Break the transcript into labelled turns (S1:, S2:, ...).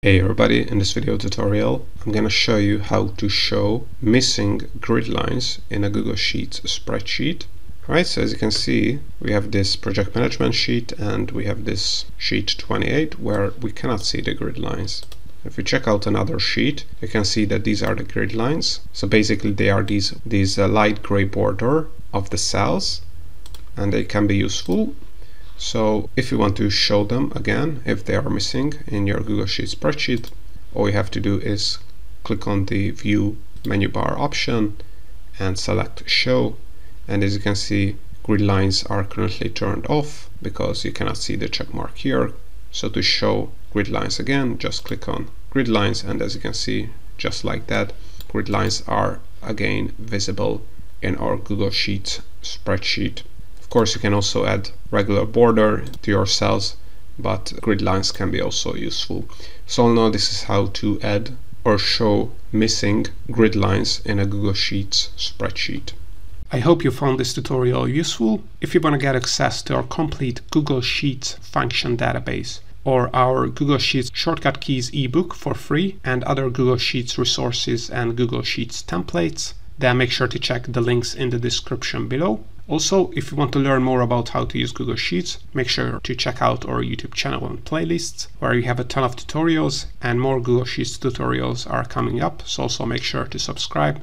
S1: Hey everybody, in this video tutorial I'm going to show you how to show missing grid lines in a Google Sheets spreadsheet. Right, so as you can see we have this project management sheet and we have this sheet 28 where we cannot see the grid lines. If we check out another sheet you can see that these are the grid lines. So basically they are these, these uh, light gray border of the cells and they can be useful so if you want to show them again, if they are missing in your Google Sheets spreadsheet, all you have to do is click on the View menu bar option and select Show. And as you can see, grid lines are currently turned off because you cannot see the check mark here. So to show grid lines again, just click on grid lines and as you can see, just like that, grid lines are again visible in our Google Sheets spreadsheet. Of course, you can also add regular border to your cells, but grid lines can be also useful. So now this is how to add or show missing grid lines in a Google Sheets spreadsheet.
S2: I hope you found this tutorial useful. If you want to get access to our complete Google Sheets function database or our Google Sheets shortcut keys ebook for free and other Google Sheets resources and Google Sheets templates, then make sure to check the links in the description below. Also, if you want to learn more about how to use Google Sheets, make sure to check out our YouTube channel and playlists where you have a ton of tutorials and more Google Sheets tutorials are coming up. So also make sure to subscribe